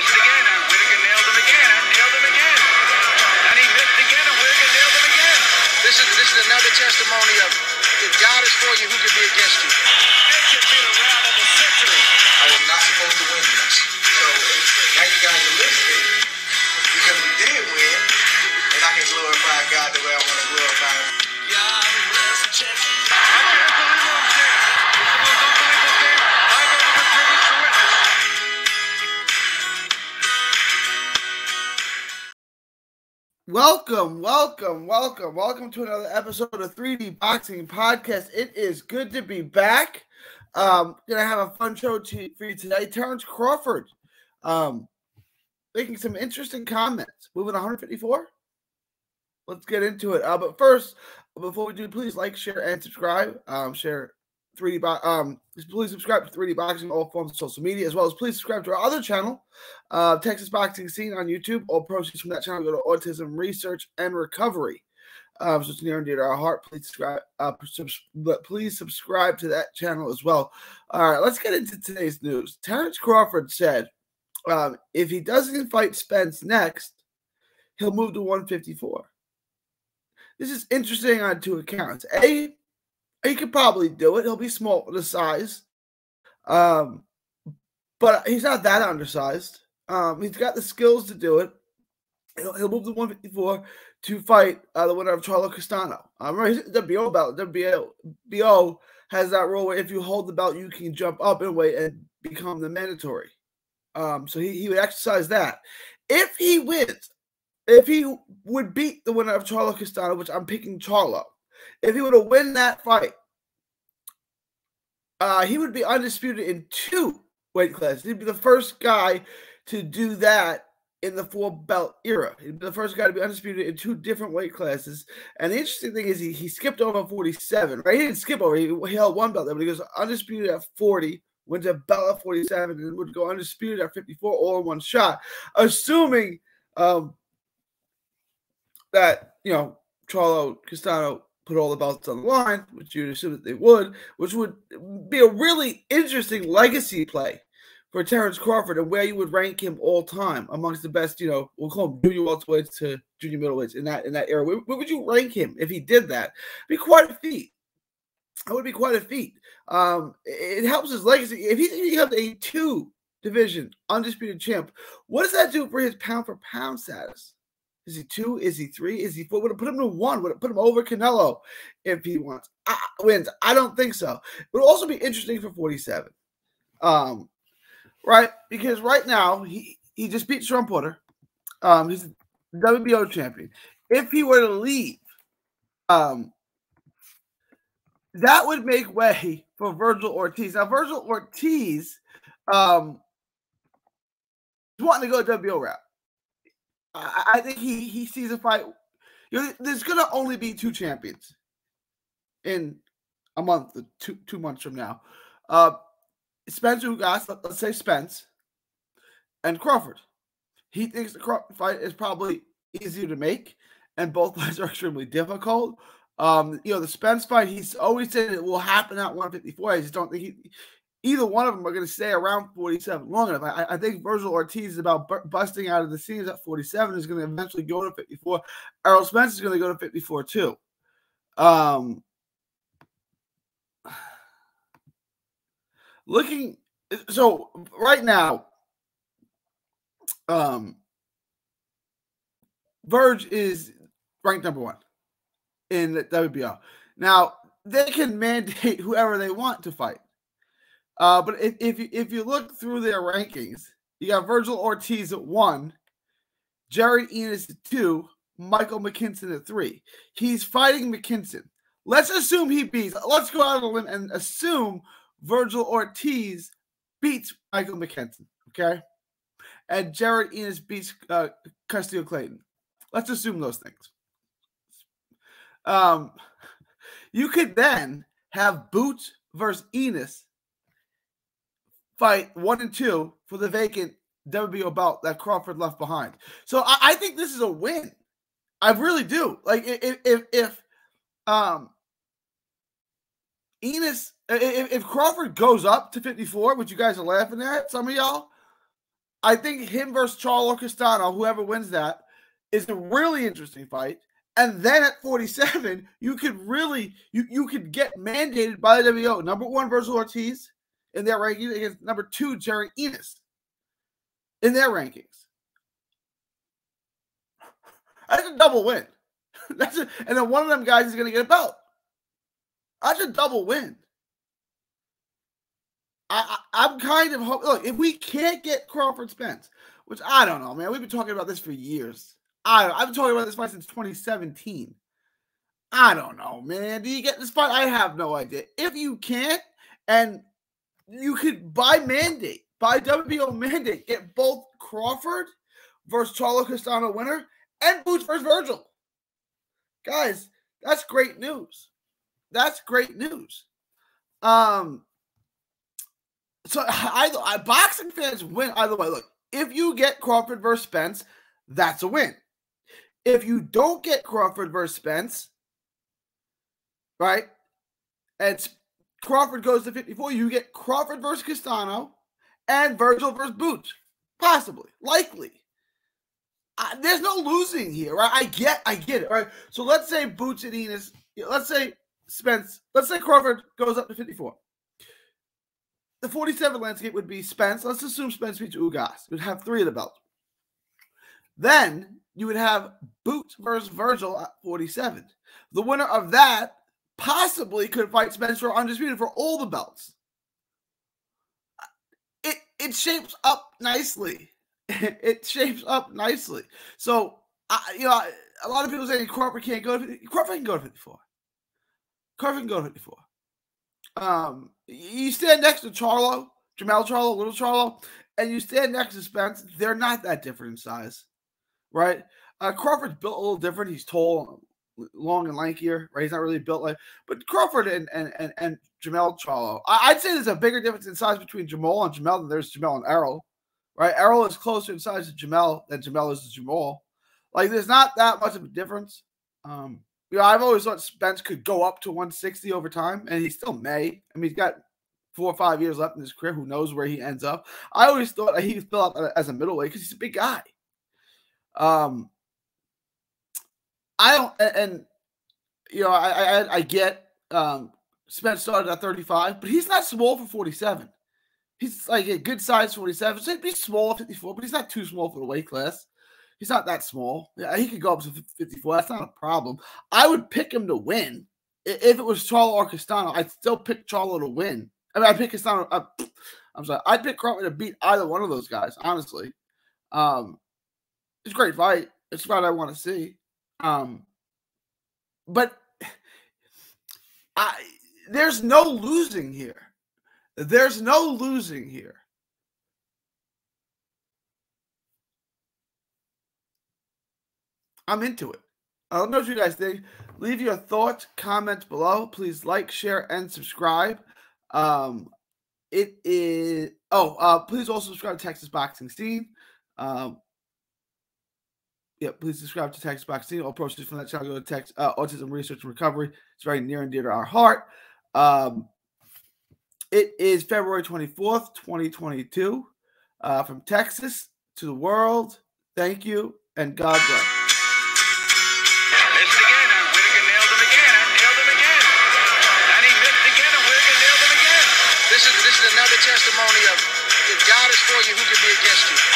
It again, and nailed him again, and nailed him again. And he missed again, and nailed him again. This is this is another testimony of if God is for you, who can be against you? This could be the round Welcome, welcome, welcome, welcome to another episode of 3D Boxing Podcast. It is good to be back. Um, gonna have a fun show to, for you today. Terence Crawford, um, making some interesting comments. Moving 154. Let's get into it. Uh, but first, before we do, please like, share, and subscribe. Um, share 3D Bo- um, please subscribe to 3D Boxing, all forms of social media, as well as please subscribe to our other channel, uh, Texas Boxing Scene on YouTube. All proceeds from that channel go to autism research and recovery. Um, so it's near and dear to our heart. Please subscribe. Uh, subs- please subscribe to that channel as well. All right, let's get into today's news. Terence Crawford said, um, if he doesn't fight Spence next, he'll move to 154. This is interesting on two accounts. A, he could probably do it. He'll be small the size. Um, but he's not that undersized. Um, he's got the skills to do it. He'll, he'll move to 154 to fight uh, the winner of Charlo Castano. Um, the WBO belt. WBO BO has that rule where if you hold the belt, you can jump up in weight and become the mandatory. Um, so he, he would exercise that. If he wins, if he would beat the winner of Charlo Castano, which I'm picking Charlo, if he were to win that fight, uh, he would be undisputed in two weight classes. He'd be the first guy to do that in the four belt era. He'd be the first guy to be undisputed in two different weight classes. And the interesting thing is he, he skipped over 47, right? He didn't skip over, he, he held one belt there, but he goes undisputed at 40, went to belt at 47, and would go undisputed at 54 all in one shot, assuming um, that, you know, Charlo Castano put all the belts on the line, which you'd assume that they would, which would be a really interesting legacy play for Terence Crawford and where you would rank him all time amongst the best, you know, we'll call him junior welterweights to junior middleweights in that in that era. Where, where would you rank him if he did that? It'd be quite a feat. That would be quite a feat. Um, it, helps his legacy. If he, he becomes a two division undisputed champ, what does that do for his pound for pound status? Is he two? Is he three? Is he four? Would it put him to one? Would it put him over Canelo if he wants I, wins? I don't think so. It would also be interesting for 47. Um, right? Because right now he he just beat Shawn Porter. Um, he's WBO champion. If he were to leave, um, that would make way for Vergil Ortiz. Now, Vergil Ortiz, um, is wanting to go WBO route. I, I think he he sees a fight. You know, there's gonna only be two champions in a month, two two months from now. Uh, Spencer Ugas, let, us say Spence, and Crawford. He thinks the Crawford fight is probably easier to make, and both fights are extremely difficult. Um, you know, the Spence fight, he's always said it will happen at 154. I just don't think he, either one of them are going to stay around 47 long enough. I, I think Vergil Ortiz is about bu- busting out of the scenes at 47, is going to eventually go to 54. Errol Spence is going to go to 54 too. Um, looking so right now um verge is ranked number one in the wbo now they can mandate whoever they want to fight uh but if, if you if you look through their rankings you got vergil ortiz at one jaron ennis at two michael mckinson at three he's fighting mckinson let's assume he beats let's go out on a limb and assume Vergil Ortiz beats Michael McKinson, okay? And Jaron Ennis beats uh, Custio Clayton. Let's assume those things. Um, you could then have Boots versus Ennis fight one and two for the vacant WBO belt that Crawford left behind. So I, I think this is a win. I really do. Like if if if um Ennis, if, if Crawford goes up to 54, which you guys are laughing at, some of y'all, I think him versus Charlo Castano, whoever wins that, is a really interesting fight. And then at 47, you could really you you could get mandated by the WO. Number one versus Ortiz in their rankings against number two, Jaron Ennis in their rankings. That's a double win. That's a, and then one of them guys is going to get a belt. That's a double win. I, I am kind of hope. Look, if we can't get Crawford Spence, which I don't know, man, we've been talking about this for years. I I've been talking about this fight since 2017. I don't know, man. Do you get this fight? I have no idea. If you can't, and you could by mandate, by WBO mandate, get both Crawford versus Charlo Castano winner and Boots versus Vergil. Guys, that's great news. That's great news. Um, so I, I boxing fans win either way. Look, if you get Crawford versus Spence, that's a win. If you don't get Crawford versus Spence, right, and Crawford goes to 54, you get Crawford versus Castano and Vergil versus Boots. Possibly, likely. Uh, there's no losing here, right? I get, I get it, right? So let's say Boots and Ennis, let's say Spence, let's say Crawford goes up to 54. The 47 landscape would be Spence. Let's assume Spence beats Ugas. You'd have three of the belts. Then you would have Boots versus Vergil at 47. The winner of that possibly could fight Spencer undisputed for all the belts. It it shapes up nicely. it shapes up nicely. So I, you know, a lot of people say Crawford can't go. To, Crawford can go to 54. Crawford can go to 54. Um, you stand next to Charlo, Jermell Charlo, Little Charlo, and you stand next to Spence. They're not that different in size, right? Uh, Crawford's built a little different. He's tall, long, and lankier, right? He's not really built like, but Crawford and and and, and Jermell Charlo. I, would say there's a bigger difference in size between Jermall and Jermell than there's Jermell and Errol, right? Errol is closer in size to Jermell than Jermell is to Jermall. Like, there's not that much of a difference. Um, you know, I've always thought Spence could go up to 160 over time, and he still may. I mean, he's got four or five years left in his career. Who knows where he ends up? I always thought he would fill out as a middleweight because he's a big guy. Um, I don't, and, you know, I, I, I get um, Spence started at 35, but he's not small for 47. He's like a good size 47. So he'd be small 54, but he's not too small for the weight class. He's not that small. Yeah, he could go up to 54. That's not a problem. I would pick him to win. If it was Charlo or Castano, I'd still pick Charlo to win. I mean, I'd pick Castano. Uh, I'm sorry. I'd pick Crawford to beat either one of those guys, honestly. Um, it's a great fight. It's fight I want to see. Um, but I there's no losing here. There's no losing here. I'm into it. I don't know what you guys think. Leave your thoughts, comments below. Please like, share, and subscribe. Um, it is. Oh, uh, please also subscribe to Texas Boxing Scene. Um, yeah, please subscribe to Texas Boxing Scene. All proceeds from that channel go to Texas uh, Autism Research and Recovery. It's very near and dear to our heart. Um, it is February 24th, 2022. Uh, from Texas to the world, thank you and God bless. This is, this is another testimony of if God is for you, who can